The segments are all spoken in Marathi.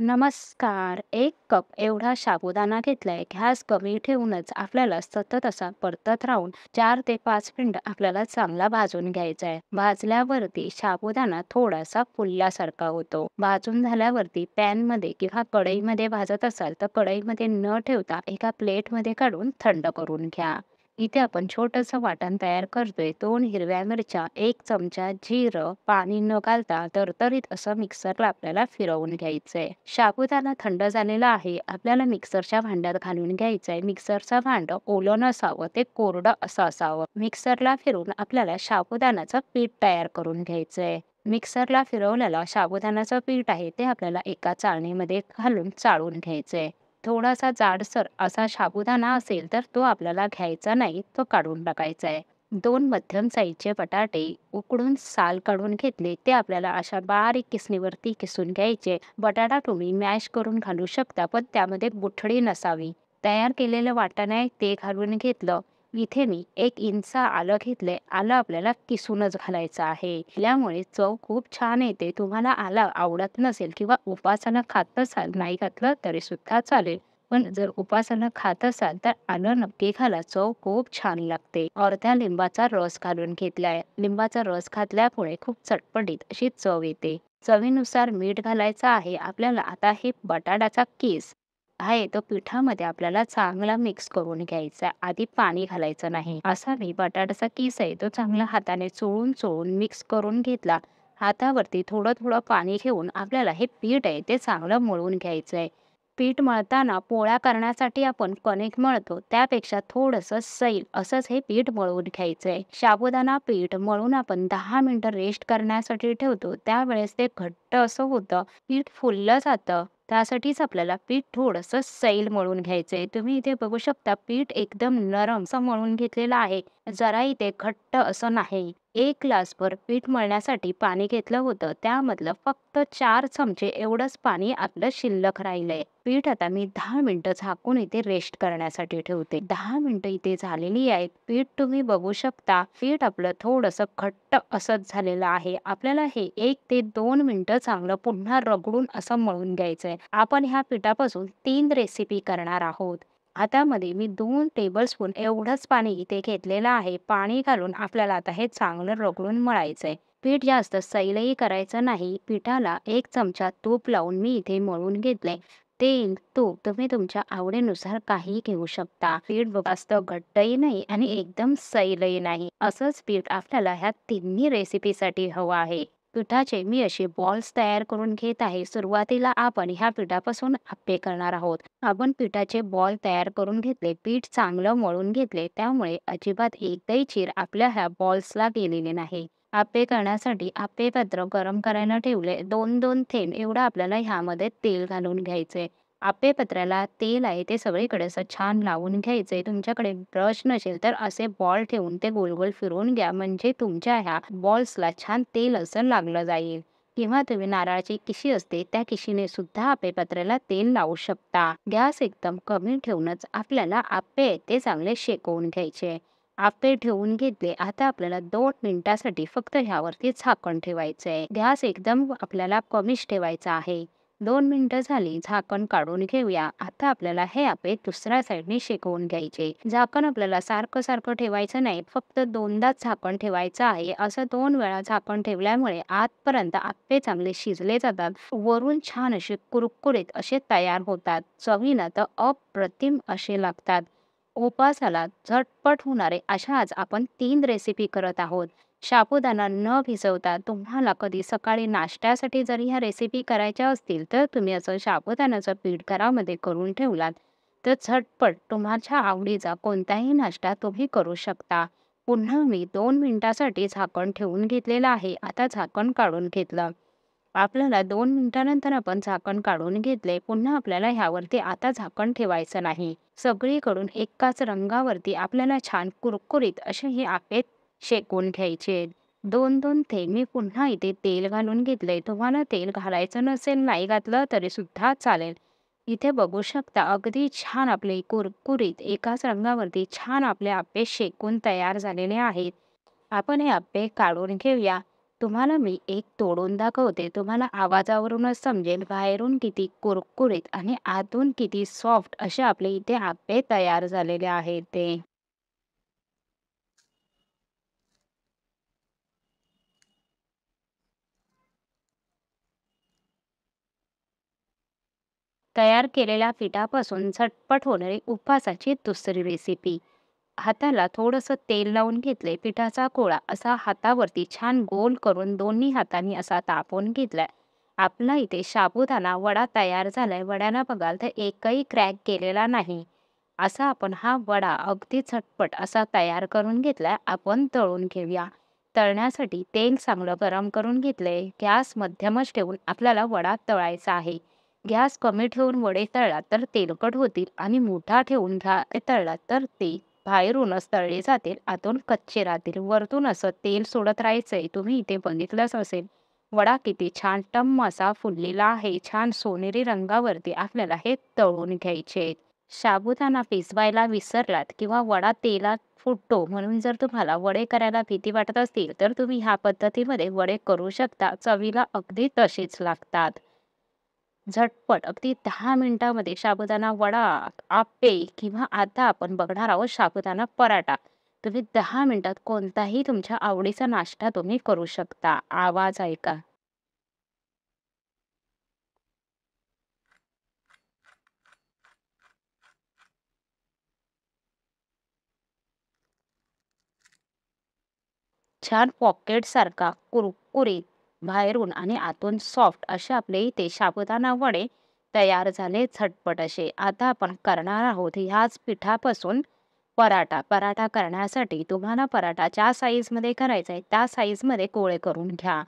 नमस्कार. एक कप एवढा साबुदाणा घेतलाय. गॅस कमी ठेवूनच आपल्याला सतत असा परतत राहून चार ते पाच मिनिट आपल्याला चांगला भाजून घ्यायचा आहे. भाजल्यावरती साबुदाणा थोडासा फुलल्यासारखा होतो. भाजून झाल्यावरती पॅनमध्ये किंवा कढईमध्ये भाजत असाल तर कढईमध्ये न ठेवता एका प्लेटमध्ये काढून थंड करून घ्या. इथे आपण छोटंसं वाटण तयार करतोय. दोन हिरव्या मिरच्या, एक चमचा जिरं, पाणी न घालता तरतरीत असं मिक्सरला आपल्याला फिरवून घ्यायचंय. शाबुदाना थंड झालेला आहे. आपल्याला मिक्सरच्या भांड्यात घालून घ्यायचंय. मिक्सरचं भांड ओलं नसावं, ते कोरडं असं असावं. मिक्सरला फिरून आपल्याला शाबुदानाचं पीठ तयार करून घ्यायचंय. मिक्सरला फिरवलेलं साबुदाण्याचं पीठ आहे ते आपल्याला एका चाळणीमध्ये घालून चाळून घ्यायचंय. थोडासा जाडसर असा साबुदाणा असेल तर तो आपल्याला घ्यायचा नाही, तो काढून टाकायचा आहे. दोन मध्यम साईजचे बटाटे उकडून साल काढून घेतले ते आपल्याला अशा बारीक किसणीवरती किसून घ्यायचे. बटाटा तुम्ही मॅश करून घालू शकता पण त्यामध्ये बुठडी नसावी. तयार केलेलं वाटण आहे ते घालून घेतलं. इथे मी एक इंच आलं घेतलंय. आलं आपल्याला किसूनच घालायचं आहे. त्यामुळे चव खूप छान येते. तुम्हाला आलं आवडत नसेल किंवा उपासाला खात असाल, नाही घातलं तरी सुद्धा चालेल. पण जर उपासाला खात असाल तर आलं नक्की घाला. चव खूप छान लागते. अर्ध्या लिंबाचा रस घालून घेतलाय. लिंबाचा रस घातल्यामुळे खूप चटपटीत अशी चव येते. चवीनुसार मीठ घालायचं आहे. आपल्याला आता हे बटाट्याचा केस आहे तो पिठामध्ये आपल्याला चांगला मिक्स करून घ्यायचा. आधी पाणी घालायचं नाही. असा मी बटाट्याचा किस आहे तो चांगला हाताने चोळून चोळून मिक्स करून घेतला. हातावरती थोडं थोडं पाणी घेऊन आपल्याला हे पीठ आहे ते चांगलं मळून घ्यायचंय. पीठ मळताना पोळ्या करण्यासाठी आपण कणिक मळतो त्यापेक्षा थोडंसं सैल असंच हे पीठ मळून घ्यायचंय. साबुदाणा पीठ मळून आपण दहा मिनटं रेस्ट करण्यासाठी ठेवतो त्यावेळेस ते घट्ट असं होतं. पीठ फुललं जातं. त्यासाठीच आपल्याला पीठ थोडंसं सैल मळून घ्यायचंय. तुम्ही इथे बघू शकता पीठ एकदम नरम असं मळून घेतलेलं आहे. जरा इथे घट्ट असं नाही. एक ग्लासभर पीठ मळण्यासाठी पाणी घेतलं होतं त्यामधलं फक्त चार चमचे एवढंच पाणी आपलं शिल्लक राहिलंय. पीठ आता मी दहा मिनिटं झाकून इथे रेस्ट करण्यासाठी ठेवते. दहा मिनिटं इथे झालेली आहेत. पीठ तुम्ही बघू शकता. पीठ आपलं थोडंसं घट्ट असंच झालेलं आहे. आपल्याला हे एक ते दोन मिनिटं चांगलं पुन्हा रगडून असं मळून घ्यायचंय. आपण ह्या पिठापासून तीन रेसिपी करणार आहोत. हातामध्ये मी दोन टेबलस्पून एवढंच पाणी इथे घेतलेलं आहे. पाणी घालून आपल्याला आता हे चांगलं रगडून मळायचंय. पीठ जास्त सैलही करायचं नाही. पिठाला एक चमचा तूप लावून मी इथे मळून घेतलंय. तेल, तूप तुम्ही तुमच्या आवडीनुसार काहीही घेऊ शकता. पीठ जास्त घट्टही नाही आणि एकदम सैलही नाही. असंच पीठ आपल्याला ह्या तिन्ही रेसिपीसाठी हवं आहे. पिठाचे मी असे बॉल्स तयार करून घेत आहे. सुरुवातीला आपण ह्या पिठापासून आप्पे करणार आहोत. आपण पिठाचे बॉल तयार करून घेतले. पीठ चांगलं मळून घेतले त्यामुळे अजिबात एकदाही चीर आपल्या ह्या बॉल्सला गेलेली नाही. आप्पे करण्यासाठी आप्पे पात्र गरम करायला ठेवले. दोन दोन थेंब एवढं आपल्याला ह्यामध्ये तेल घालून घ्यायचे आपेपत्राला तेल आहे ते सगळीकडे असं छान लावून घ्यायचे तुमच्याकडे ब्रश नसेल तर असे बॉल ठेवून ते गोल गोल फिरवून घ्या म्हणजे तुमच्या ह्या बॉल्सला छान तेल असं लागलं जाईल. किंवा तुम्ही नारळाची किशी असते त्या किशीने सुद्धा आपेपत्राला तेल लावू शकता. गॅस एकदम कमी ठेवूनच आपल्याला आप्पे ते चांगले शेकवून घ्यायचे. आप्पे ठेवून घेतले. आता आपल्याला दोन मिनिटांसाठी फक्त ह्यावरती झाकण ठेवायचंय. गॅस एकदम आपल्याला कमीच ठेवायचा आहे. दोन मिनिटं झाली. झाकण काढून घेऊया. आता आपल्याला हे आप्पे दुसऱ्या साईडने शेकवून घ्यायचे. झाकण आपल्याला सारखं सारखं ठेवायचं नाही. फक्त दोनदाच झाकण ठेवायचं आहे. असं दोन वेळा झाकण ठेवल्यामुळे आतपर्यंत आप्पे चांगले शिजले जातात. वरून छान असे कुरकुरीत असे तयार होतात. चवीला तर अप्रतिम असे लागतात. उपासाला झटपट होणारे अशा आज आपण तीन रेसिपी करत आहोत. साबुदाणा न भिजवता तुम्हाला कधी सकाळी नाश्त्यासाठी जर ह्या रेसिपी करायच्या असतील तर तुम्ही असं साबुदाण्याचं पीठ घरामध्ये करून ठेवलात तर झटपट तुम्हाच्या आवडीचा कोणताही नाश्ता तुम्ही करू शकता. पुन्हा मी दोन मिनिटासाठी झाकण ठेवून घेतलेलं आहे. आता झाकण काढून घेतलं. आपल्याला दोन मिनिटानंतर आपण झाकण काढून घेतले. पुन्हा आपल्याला ह्यावरती आता झाकण ठेवायचं नाही. सगळीकडून एकाच रंगावरती आपल्याला छान कुरकुरीत असे हे आपेत शेकून घ्यायचे. दोन दोन थेंब मी पुन्हा इथे तेल घालून घेतले तुम्हाला तेल घालायचं नसेल, नाही घातलं तरी सुद्धा चालेल. इथे बघू शकता अगदी छान आपले कुरकुरीत एकाच रंगावरती छान आपले आप्पे शेकून तयार झालेले आहेत. आपण हे आप्पे काढून घेऊया. तुम्हाला मी एक तोडून दाखवते. तुम्हाला आवाजावरूनच समजेल बाहेरून किती कुरकुरीत आणि आतून किती सॉफ्ट असे आपले इथे आप्पे तयार झालेले आहेत ते. तयार केलेल्या पिठापासून झटपट होणारी उपवासाची दुसरी रेसिपी. हाताला थोडंसं तेल लावून घेतले. पिठाचा गोळा असा हातावरती छान गोल करून दोन्ही हातांनी असा तापवून घेतलाय. आपला इथे साबुदाणा वडा तयार झालाय. वड्याला बघाल तर एकही क्रॅक केलेला नाही. असा आपण हा वडा अगदी झटपट असा तयार करून घेतलाय. आपण तळून घेऊया. तळण्यासाठी तेल चांगलं गरम करून घेतलंय. गॅस मध्यमच ठेवून आपल्याला वडा तळायचा आहे. गॅस कमी ठेवून वडे तळलात तर तेलकट होतील आणि मोठा ठेवून तळलात तर ते बाहेरूनच तळले जातील, आतून कच्चे राहतील. वरतून असं तेल सोडत राहायचंय. तुम्ही इथे बघितलंच असेल. वडा किती छान टम्म असा फुललेला आहे. छान सोनेरी रंगावरती आपल्याला हे तळून घ्यायचे. साबुदाणा पिसवायला विसरलात किंवा वडा तेलात फुटतो म्हणून जर तुम्हाला वडे करायला भीती वाटत असतील तर तुम्ही ह्या पद्धतीमध्ये वडे करू शकता. चवीला अगदी तसेच लागतात. झटपट अगदी दहा मिनिटामध्ये साबुदाणा वडा, आप्पे किंवा आता आपण बघणार आहोत साबुदाणा पराठा. तुम्ही दहा मिनिटात कोणताही तुमच्या आवडीचा नाश्ता तुम्ही करू शकता. आवाज ऐका. छान पॉकेटसारखा कुरकुरीत बाहेरून आणि आतून सॉफ्ट असे आपले इथे साबुदाणा वडे तयार झाले झटपट असे. आता आपण करणार आहोत ह्याच पिठापासून पराठा. पराठा करण्यासाठी तुम्हाला पराठा ज्या साईजमध्ये करायचा आहे त्या साईजमध्ये गोळे करून घ्या.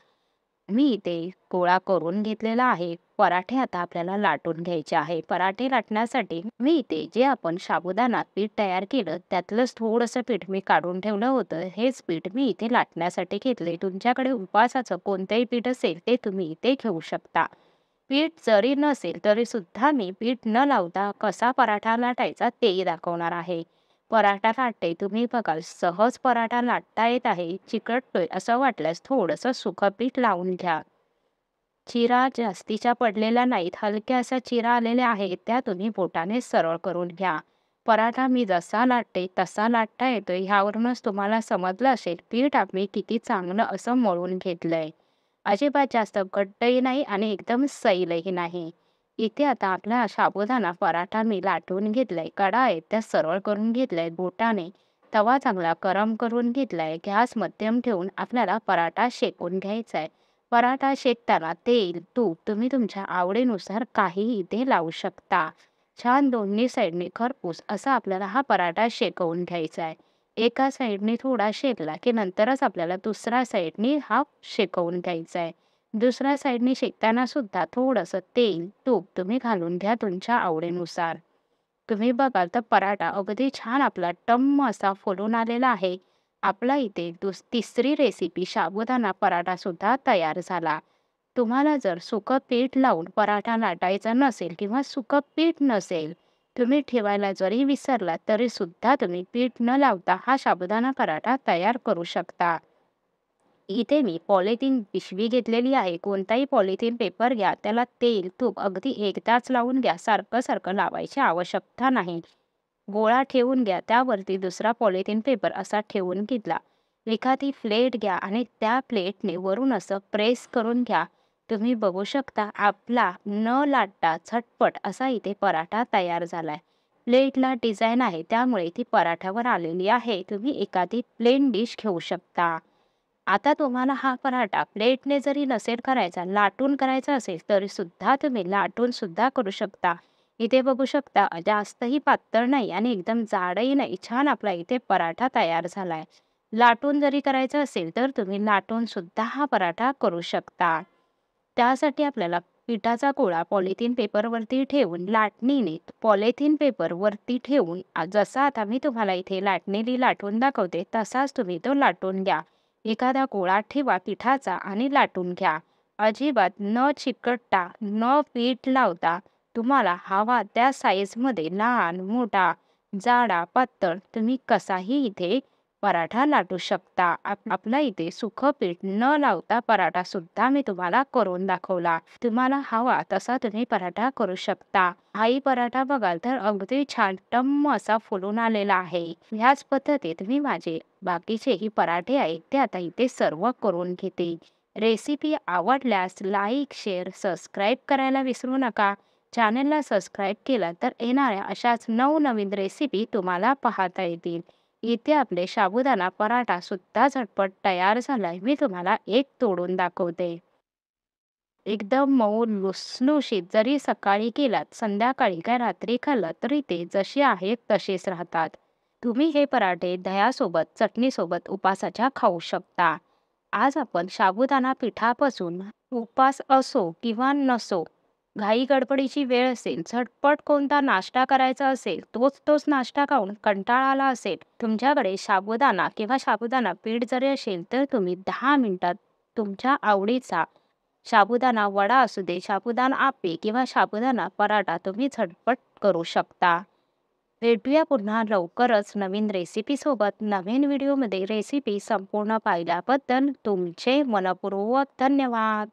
मी इथे गोळा करून घेतलेला आहे. पराठे आता आपल्याला लाटून घ्यायचे आहे. पराठे लाटण्यासाठी मी इथे जे आपण साबुदाणा पीठ तयार केलं त्यातलंच थोडंसं पीठ मी काढून ठेवलं होतं. हेच पीठ मी इथे लाटण्यासाठी घेतले. तुमच्याकडे उपवासाचं कोणतंही पीठ असेल ते तुम्ही इथे घेऊ शकता. पीठ जरी नसेल तरी सुद्धा मी पीठ न लावता कसा पराठा लाटायचा तेही दाखवणार आहे. पराठा लाटते तुम्ही बघाल सहज पराठा लाटता येत आहे. चिकटतोय असं वाटल्यास थोडंसं सुखपीठ पीठ लावून घ्या. चिरा जास्तीच्या पडलेल्या नाहीत. हलक्या अशा चिरा आलेल्या आहेत त्या तुम्ही बोटाने सरळ करून घ्या. पराठा मी जसा लाटते तसा लाटता येतो ह्यावरूनच तुम्हाला समजलं असेल पीठ आम्ही किती चांगलं असं मळून घेतलंय. अजिबात जास्त घट्टही नाही आणि एकदम सैलही नाही. इथे आता आपला साबुदाणा पराठा मी लाटून घेतलाय. कडा आहेत त्या सरळ करून घेतलाय बोटाने. तवा चांगला गरम करून घेतलाय. गॅस मध्यम ठेवून आपल्याला पराठा शेकून घ्यायचा आहे. पराठा शेकताना तेल, तूप तुम्ही तुमच्या आवडीनुसार काहीही इथे लावू शकता. छान दोन्ही साईडने खरपूस असा आपल्याला हा पराठा शेकवून घ्यायचा आहे. एका साईडने थोडा शेकला की नंतरच आपल्याला दुसऱ्या साईडने हा शेकवून घ्यायचा आहे. दुसऱ्या साईडने शेकताना सुद्धा थोडंसं तेल, तूप तुम्ही घालून घ्या तुमच्या आवडीनुसार. तुम्ही बघाल तर पराठा अगदी छान आपला टम्म असा फुलून आलेला आहे. आपला इथे दुस तिसरी रेसिपी साबुदाणा पराठा सुद्धा तयार झाला. तुम्हाला जर सुकं पीठ लावून पराठा लाटायचा नसेल किंवा सुकं पीठ नसेल, तुम्ही ठेवायला जरी विसरलात तरी सुद्धा तुम्ही पीठ न लावता हा साबुदाणा पराठा तयार करू शकता. इथे मी पॉलिथिन पिशवी घेतलेली आहे. कोणताही पॉलिथिन पेपर घ्या. त्याला तेल, तूप अगदी एकदाच लावून घ्या. सारखं सारखं लावायची आवश्यकता नाही. गोळा ठेवून घ्या. त्यावरती दुसरा पॉलिथिन पेपर असा ठेवून घेतला. एखादी प्लेट घ्या आणि त्या प्लेटने वरून असं प्रेस करून घ्या. तुम्ही बघू शकता आपला न लाटता झटपट असा इथे पराठा तयार झालाय. प्लेटला डिझाईन आहे त्यामुळे ती पराठ्यावर आलेली आहे. तुम्ही एखादी प्लेन डिश घेऊ शकता. आता तुम्हाला हा पराठा प्लेटने जरी नसेल करायचा, लाटून करायचा असेल तरी सुद्धा तुम्ही लाटून सुद्धा करू शकता. इथे बघू शकता जास्तही पातळ नाही आणि एकदम जाडही नाही. छान आपला इथे पराठा तयार झाला आहे लाटून जरी करायचं असेल तर तुम्ही लाटून सुद्धा हा पराठा करू शकता. त्यासाठी आपल्याला पिठाचा गोळा पॉलिथिन पेपरवरती ठेवून लाटणीने पॉलिथिन पेपरवरती ठेवून जसा आता मी तुम्हाला इथे लाटणीने लाटून दाखवते तसाच तुम्ही तो लाटून घ्या. एखादा गोळा ठेवा पिठाचा आणि लाटून घ्या. अजिबात न चिकटता, न पीठ लावता तुम्हाला हवा त्या साईजमध्ये लहान, मोठा, जाडा, पातळ तुम्ही कसाही इथे पराठा लाटू शकता. आप आपल्या इथे सुकं पीठ न लावता पराठा सुद्धा मी तुम्हाला करून दाखवला. तुम्हाला हवा तसा तुम्ही पराठा करू शकता. हाही पराठा बघाल तर अगदी छान टम्म असा फुलून आलेला आहे. ह्याच पद्धतीत मी माझे बाकीचेही पराठे आहेत ते आता इथे सर्व करून घेते. रेसिपी आवडल्यास लाईक, शेअर, सबस्क्राईब करायला विसरू नका. चॅनलला सबस्क्राईब केलं तर येणाऱ्या अशाच नवनवीन रेसिपी तुम्हाला पाहता येतील. इथे आपले साबुदाणा पराठा सुद्धा झटपट तयार झालाय. मी तुम्हाला एक तोडून दाखवते. एकदम मऊ लुसलुशीत जरी सकाळी केलात, संध्याकाळी काय रात्री खाल्लात तरी ते जसे आहेत तसेच राहतात. तुम्ही हे पराठे दह्यासोबत, चटणीसोबत उपासाच्या खाऊ शकता. आज आपण साबुदाणा पिठापासून उपास असो किंवा नसो, घाई-गडबडीची वेळ असेल, झटपट कोणता नाश्ता करायचा असेल, तोच तोच नाश्ता खाऊन कंटाळा आला असेल, तुमच्याकडे साबुदाणा किंवा साबुदाणा पीठ जरी असेल तर तुम्ही दहा मिनिटात तुमच्या आवडीचा साबुदाणा वडा असू दे, साबुदाणा आप्पे किंवा साबुदाणा पराठा तुम्ही झटपट करू शकता. भेटूया पुन्हा लवकरच नवीन रेसिपीसोबत. नवीन व्हिडिओमध्ये रेसिपी संपूर्ण पाहिल्याबद्दल तुमचे मनपूर्वक धन्यवाद.